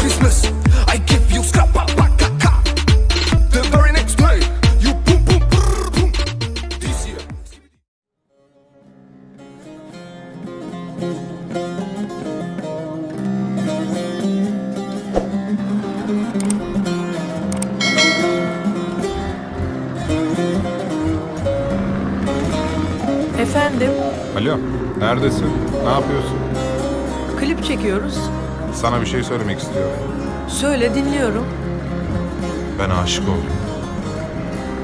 Christmas. I şey söylemek istiyorum. Söyle dinliyorum. Ben aşık oldum.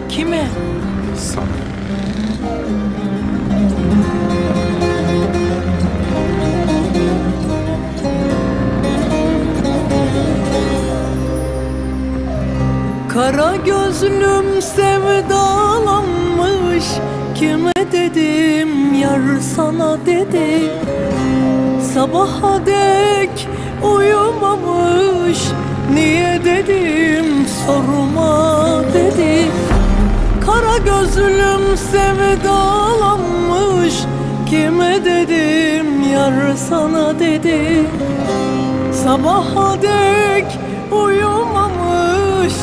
Kime? Sana. Kara gözlüm sevdalanmış Kime dedim yar sana dedi Sabaha dek uyumamış. Niye dedim? Sorma dedi. Kara gözlüm sevdalanmış. Kime dedim? Yar sana dedi. Sabaha dek uyumamış.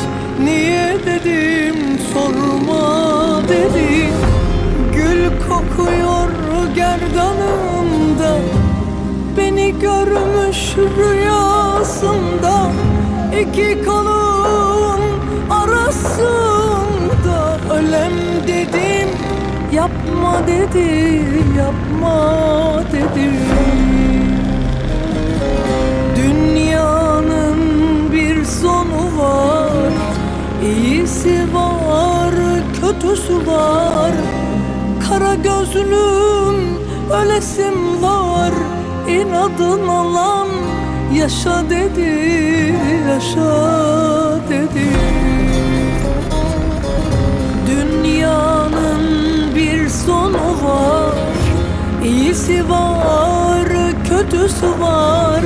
Niye dedim? Sorma dedi. Gül kokuyor gerdanımda Beni görmüş rüyasında. İki kolun arasında Ölem dedim. Yapma dedi yapma dedi. Dünyanın bir sonu var. İyisi var, kötüsü var. Kara gözlüm, ölesim var İnadın alan yaşa dedi, yaşa dedi. Dünyanın bir sonu var İyisi var, kötüsü var.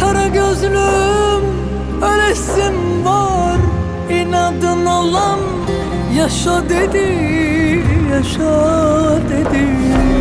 Kara gözlüm, ölesim var. İnadın alan yaşa dedi, yaşa dedi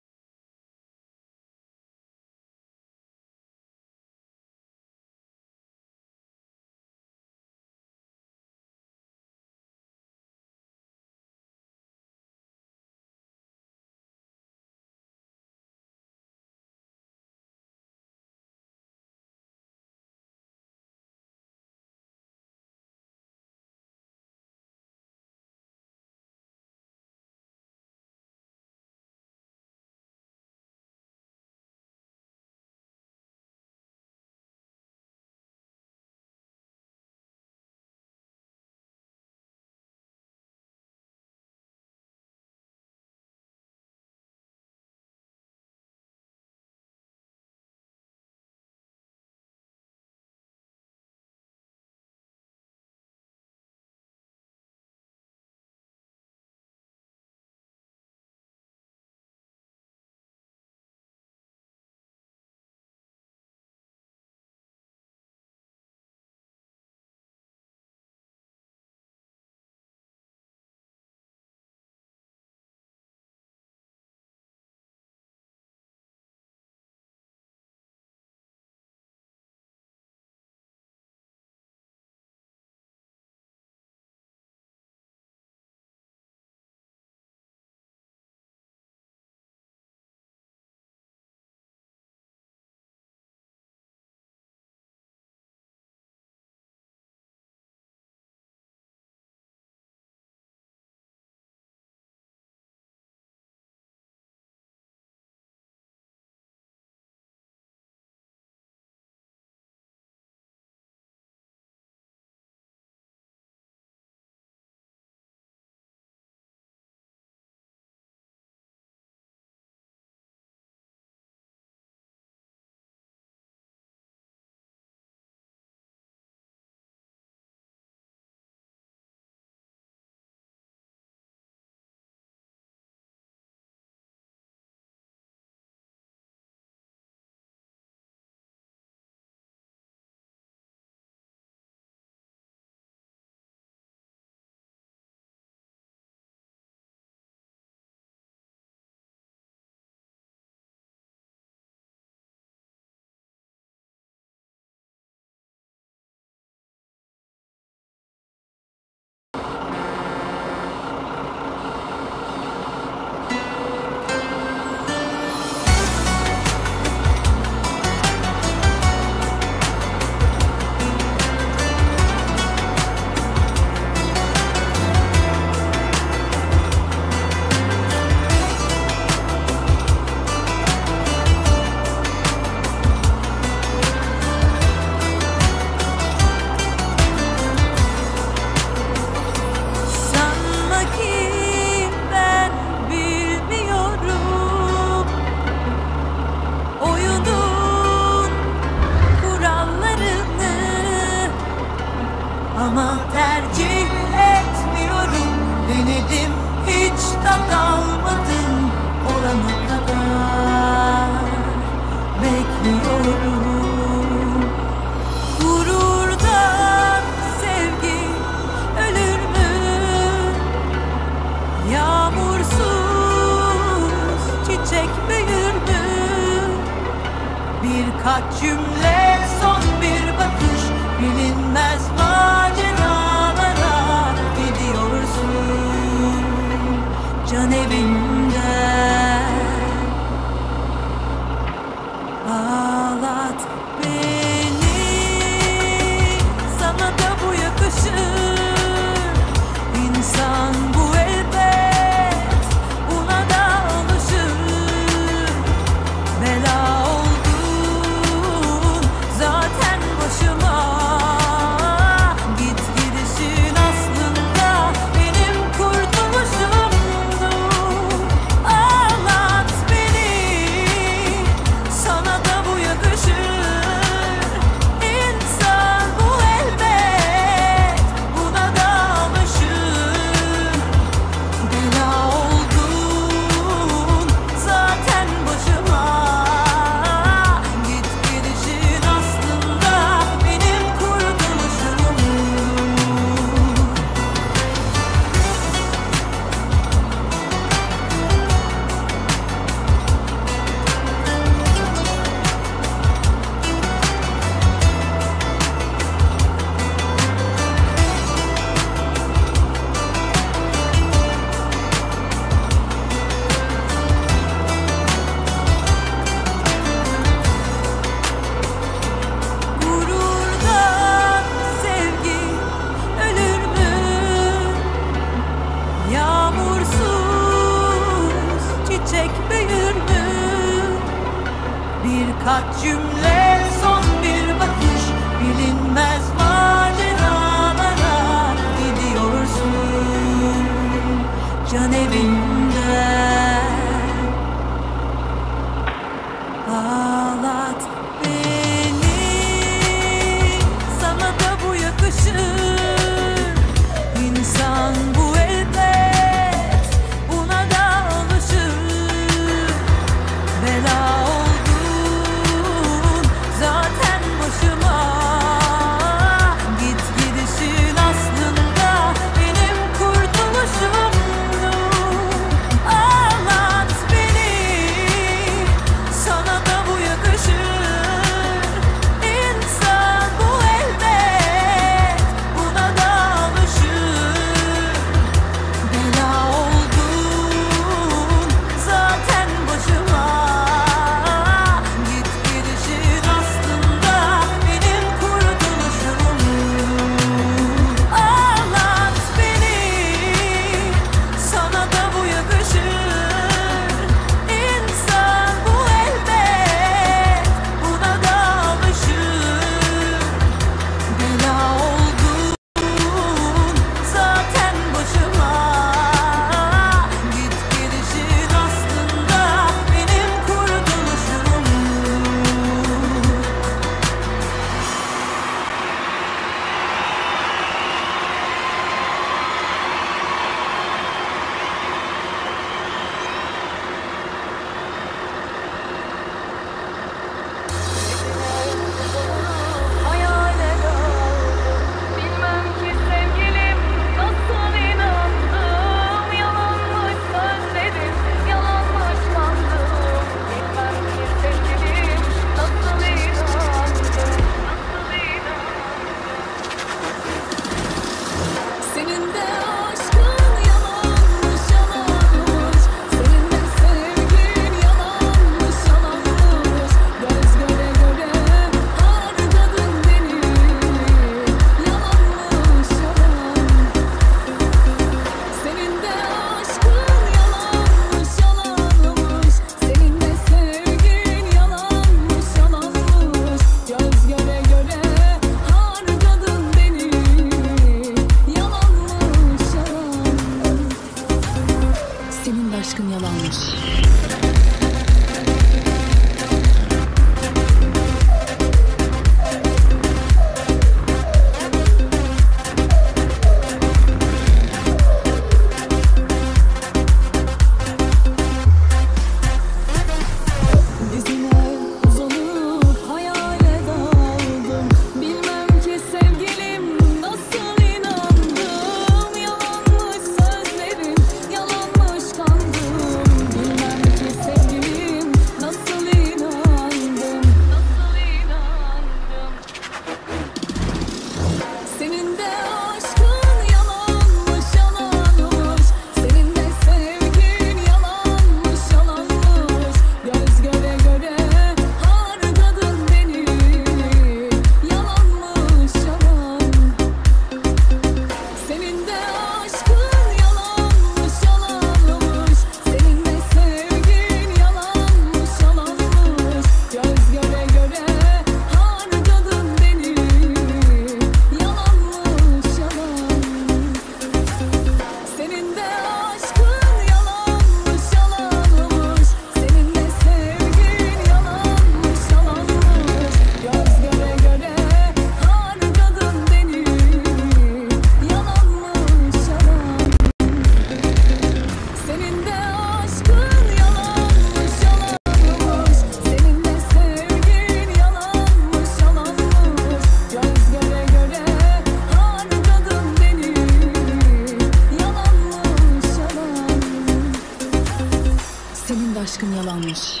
aşkım yalanmış.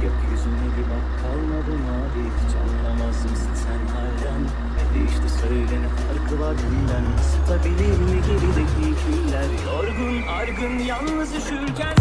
Gökyüzüne bir bak kalmadı mavi Yorgun argın yalnız üşürken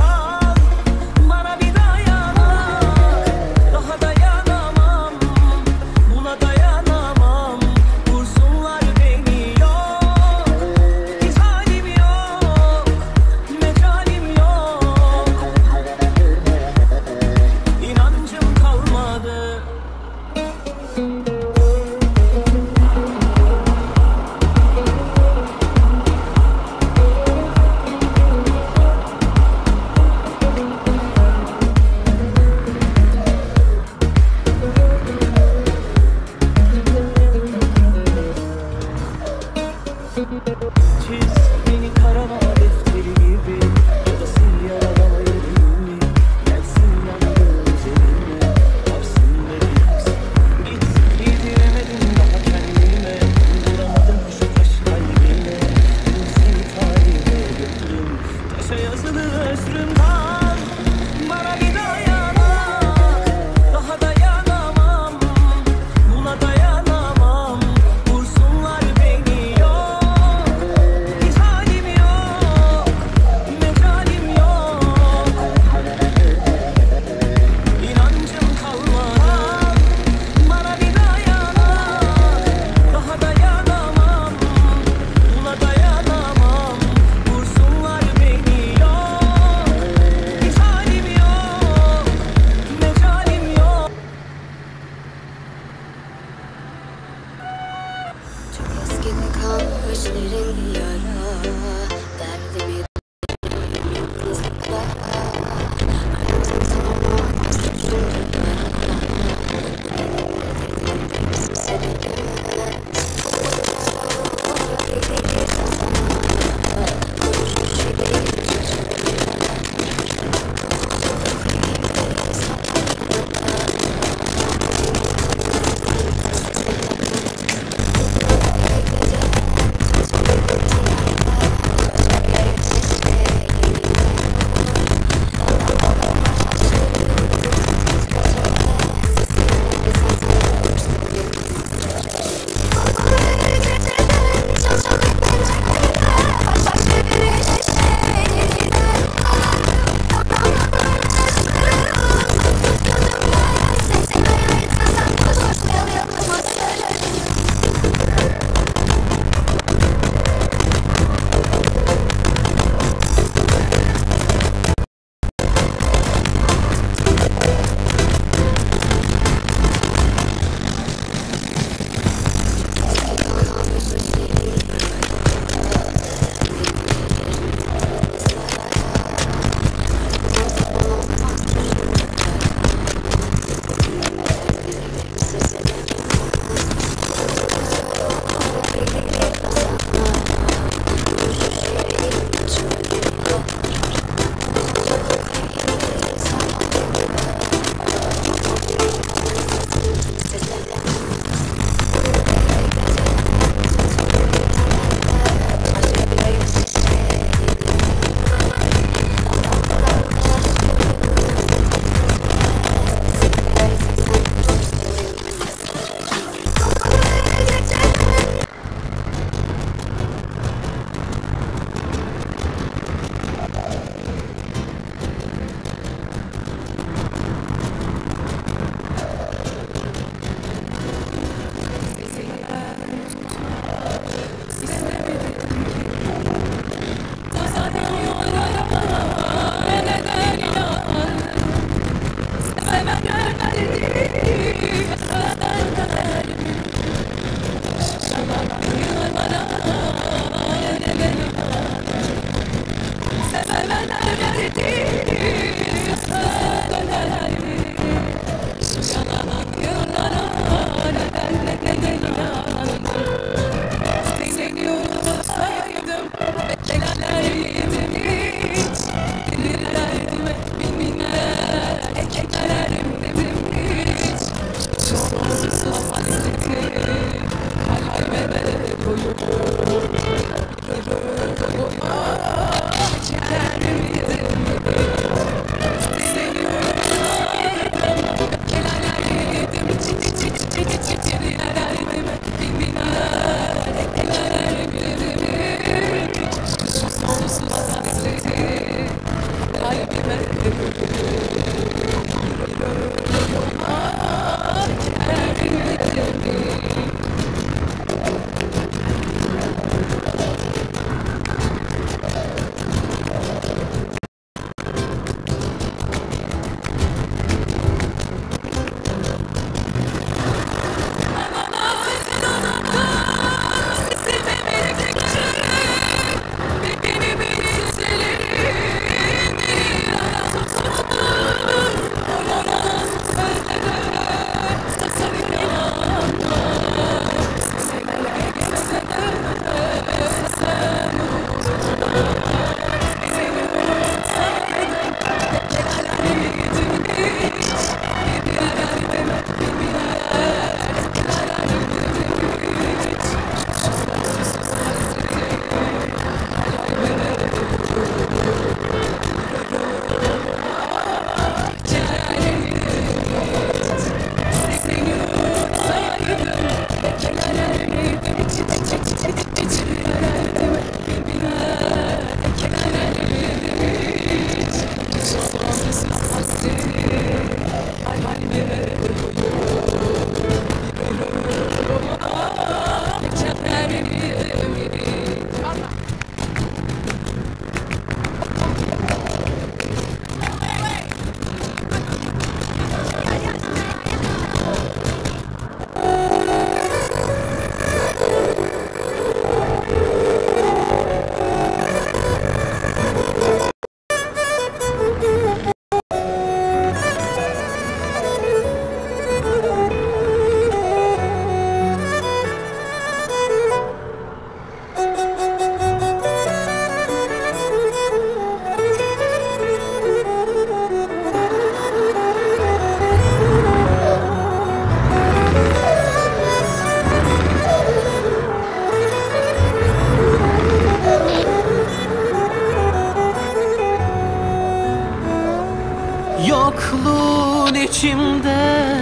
içimde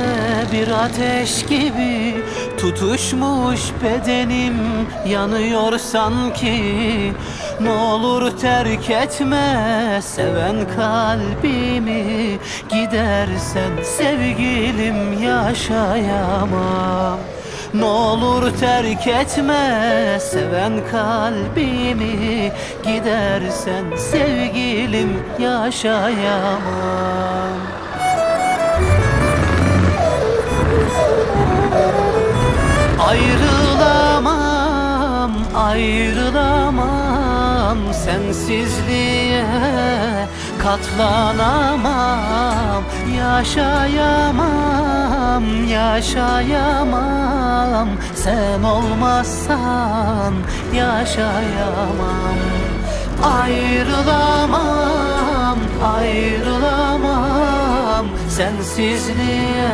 bir ateş gibi Tutuşmuş bedenim yanıyor sanki. Ne olur terk etme seven kalbimi Gidersen sevgilim yaşayamam. Ne olur terk etme seven kalbimi Gidersen sevgilim yaşayamam Ayrılamam, ayrılamam Sensizliğe katlanamam Yaşayamam, yaşayamam. Sen olmazsan yaşayamam. Ayrılamam, ayrılamam Sensizliğe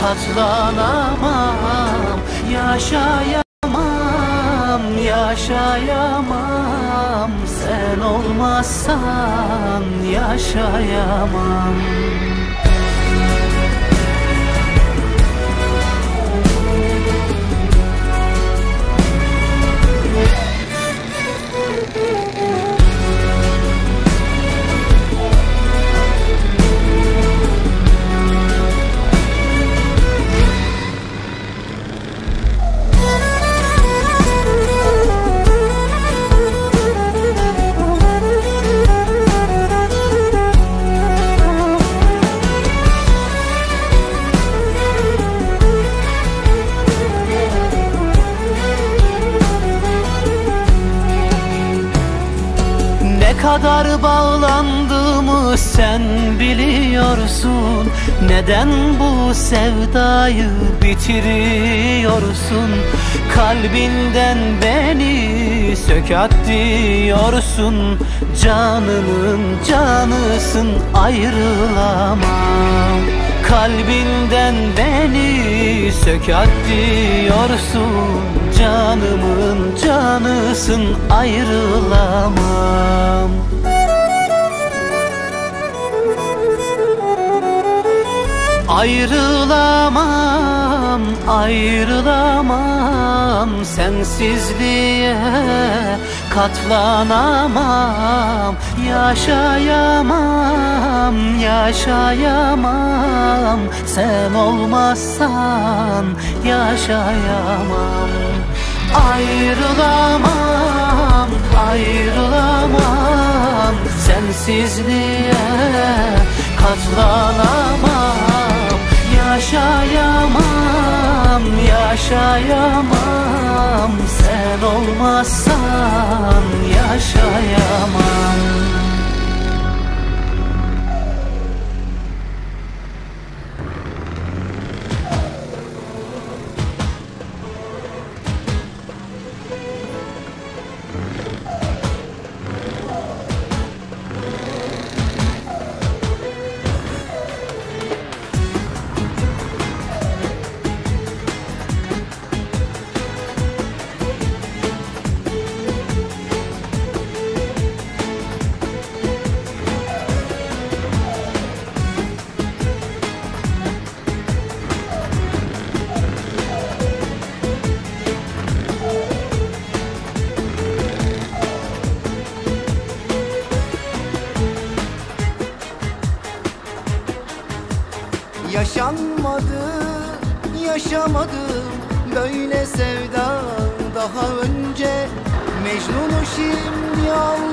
katlanamam Yaşayamam, yaşayamam. Sen olmazsan yaşayamam kadar bağlandığımı sen biliyorsun. Neden bu sevdayı bitiriyorsun? Kalbinden beni sökat diyorsun. Canımın canısın ayrılamam. Kalbinden beni sökat diyorsun Canımın canısın ayrılamam. Ayrılamam, ayrılamam Sensizliğe katlanamam. Yaşayamam, yaşayamam. Sen olmazsan yaşayamam. Ayrılamam, ayrılamam. Sensizliğe katlanamam. Yaşayamam, yaşayamam. Sen olmazsan yaşayamam. Oh.